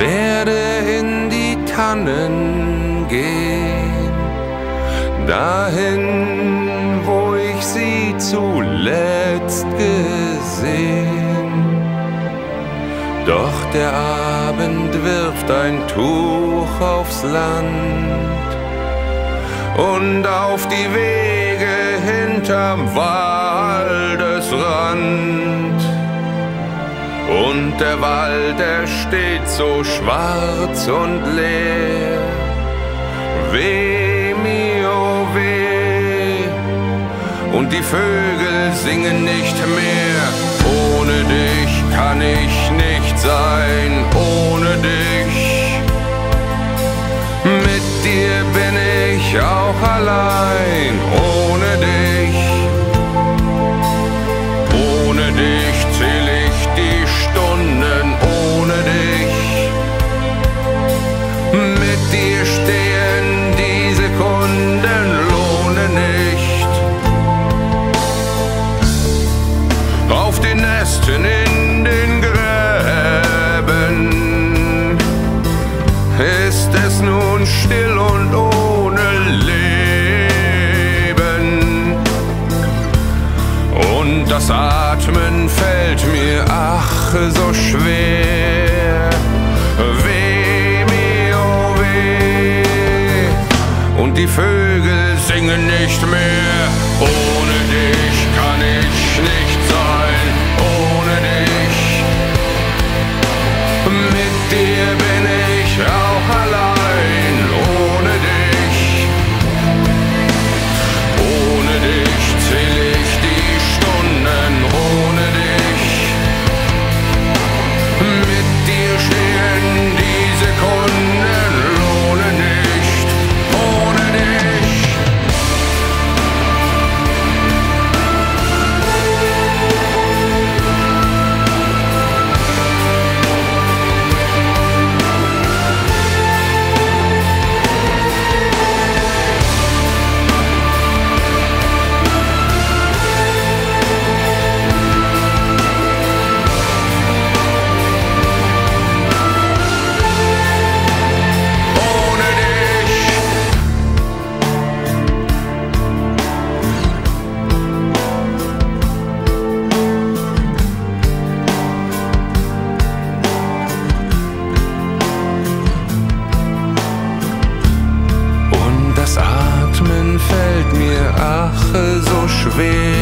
Werde in die Tannen gehen, dahin, wo ich sie zuletzt gesehen. Doch der Abend wirft ein Tuch aufs Land und auf die Wege hinterm Waldesrand. Und der Wald, der steht so schwarz und leer. Weh mir, oh weh. Und die Vögel singen nicht mehr. Ohne dich kann ich nicht sein, ohne dich. Mit dir bin ich auch allein, Nesten in den Gräben ist es nun still und ohne Leben. Und das Atmen fällt mir ach so schwer. Weh mir, oh weh. Und die Vögel singen nicht mehr. Ohne Mit dir bin fear